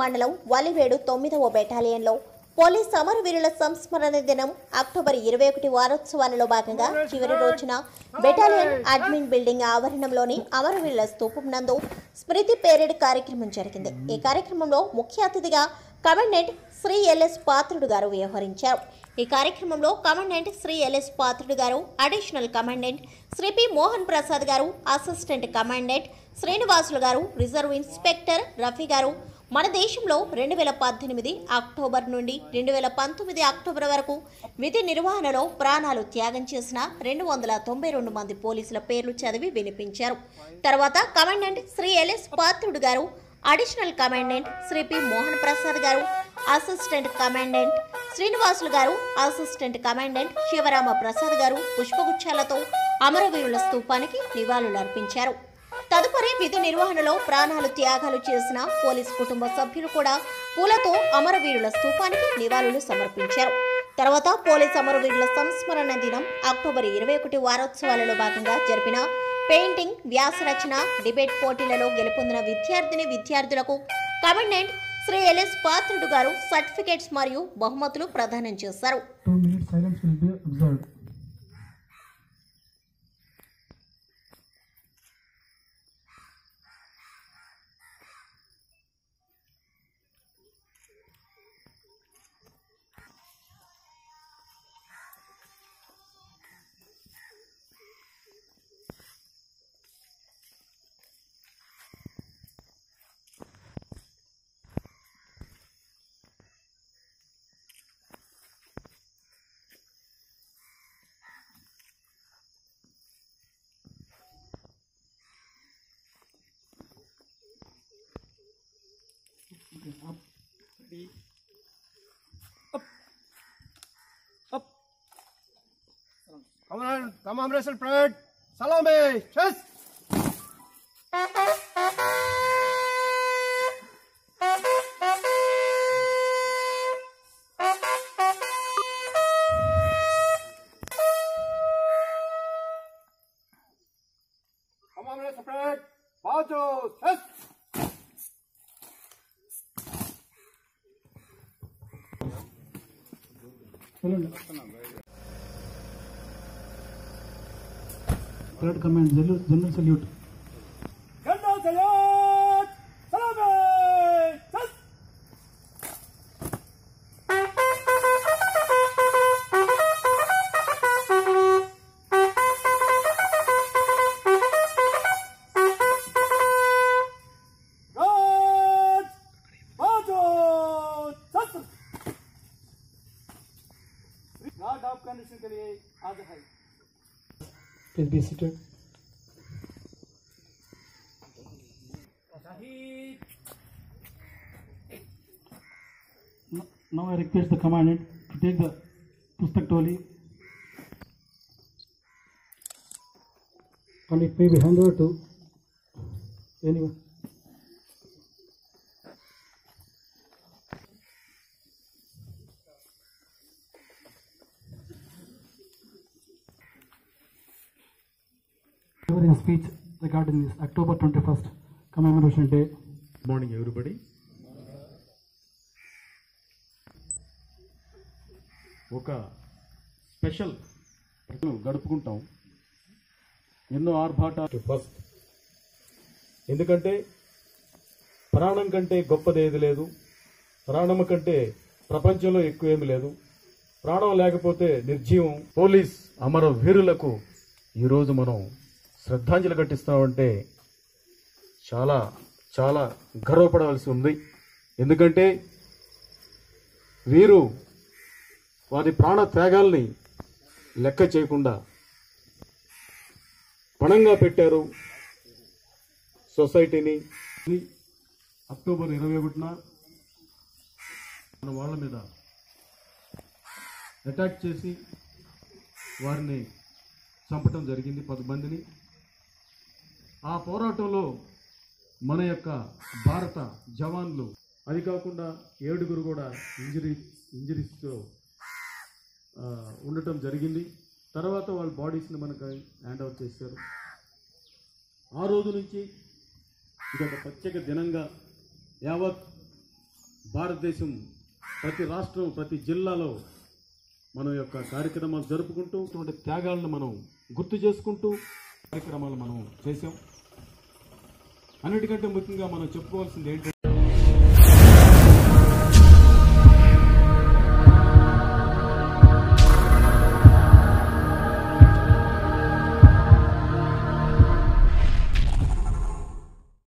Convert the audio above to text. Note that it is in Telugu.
మండలం వలివేడు తొమ్మిదవ బెటాలియన్లో పోలీస్ అమరవీరుల సంస్మరణ దినం అక్టోబర్ ఇరవై ఒకటి వారోత్సవాలలో భాగంగా చివరి రోజున బెటాలియన్ అడ్మిన్ బిల్డింగ్ ఆవరణంలోని అమరవీరుల స్తూపం నందు స్మృతి పేరేడ్ కార్యక్రమం జరిగింది. ఈ కార్యక్రమంలో ముఖ్య అతిథిగా కమాండెంట్ శ్రీ ఎల్ఎస్ పాత్రుడు గారు వ్యవహరించారు. ఈ కార్యక్రమంలో కమాండెంట్ శ్రీ ఎల్ఎస్ పాత్రుడు గారు additional commandant Shri P Mohan Prasad గారు అసిస్టెంట్ కమాండెంట్ శ్రీనివాసులు గారు రిజర్వ్ ఇన్స్పెక్టర్ రఫీ గారు మన దేశంలో రెండు వేల పద్దెనిమిది అక్టోబర్ నుండి రెండు వేల పంతొమ్మిది అక్టోబర్ వరకు విధి నిర్వహణలో ప్రాణాలు త్యాగం చేసిన రెండు వందల తొంభై రెండు మంది పోలీసుల పేర్లు చదివి వినిపించారు. తర్వాత కమాండెంట్ శ్రీ ఎల్ఎస్ పాత్రుడు గారు additional commandant Shri P Mohan Prasad గారు అసిస్టెంట్ కమాండెంట్ శ్రీనివాసులు గారు అసిస్టెంట్ కమాండెంట్ శివరామ ప్రసాద్ గారు పుష్పగుచ్చాలతో అమరవీరుల స్తూపానికి నివాళులర్పించారు. తదుపరి విధి నిర్వహణలో ప్రాణాలు త్యాగాలు చేసిన పోలీస్ కుటుంబ సభ్యులు కూడా పూలతో అమరవీరుల స్థూపానికి నివాళులు సమర్పించారు. తర్వాత పోలీస్ అమరవీరుల సంస్మరణ దినం అక్టోబర్ ఇరవై ఒకటి వారోత్సవాలలో భాగంగా జరిపిన పెయింటింగ్ వ్యాసరచన డిబేట్ పోటీలలో గెలుపొందిన విద్యార్థిని విద్యార్థులకు కమాండెంట్ శ్రీ ఎల్ఎస్ పాత్రుడు గారు సర్టిఫికేట్స్ మరియు బహుమతులు ప్రదానం చేశారు. Silence will be observed. Come on, come on, wrestle Fred. Salome, chest. Come on, wrestle Fred. Bajo, chest. Third command general general salute guard के लिए आज है Please be seated. Now I request the commandant to take the Pustak Toli and it may be handed over to anyone. Delivering a speech regarding this October 21st commemoration day. Good morning, everybody. ఒక స్పెషల్ గడుపుకుంటాం. ఎన్నో ఆర్భాటాలు. ఫస్ట్ ఎందుకంటే ప్రాణం కంటే గొప్పది ఏది లేదు. ప్రాణం కంటే ప్రపంచంలో ఎక్కువ ఏమి లేదు. ప్రాణం లేకపోతే నిర్జీవం. పోలీస్ అమర వీరులకు ఈరోజు మనం శ్రద్ధాంజలి ఘటిస్తామంటే చాలా చాలా గర్వపడవలసి ఉంది. ఎందుకంటే వీరు వారి ప్రాణ త్యాగాల్ని లెక్క చేయకుండా పణంగా పెట్టారు సొసైటీని. అక్టోబర్ ఇరవై ఒకటిన మన వాళ్ళ మీద అటాక్ చేసి వారిని చంపటం జరిగింది. పది మందిని ఆ పోరాటంలో మన యొక్క భారత జవాన్లు అది కాకుండా ఏడుగురు కూడా ఇంజరీ ఇంజరీస్తో ఉండటం జరిగింది. తర్వాత వాళ్ళ బాడీస్ని మనకు హ్యాండ్ ఓవర్ చేశారు. ఆ రోజు నుంచి ఇది ఒక ప్రత్యేక దినంగా యావత్ భారతదేశం ప్రతి రాష్ట్రం ప్రతి జిల్లాలో మన యొక్క కార్యక్రమాలు జరుపుకుంటూ ఇటువంటి త్యాగాలను మనం గుర్తు చేసుకుంటూ కార్యక్రమాలు మనం చేసాం అన్నిటికంటే ముఖ్యంగా మనం చెప్పుకోవాల్సింది ఏంటంటే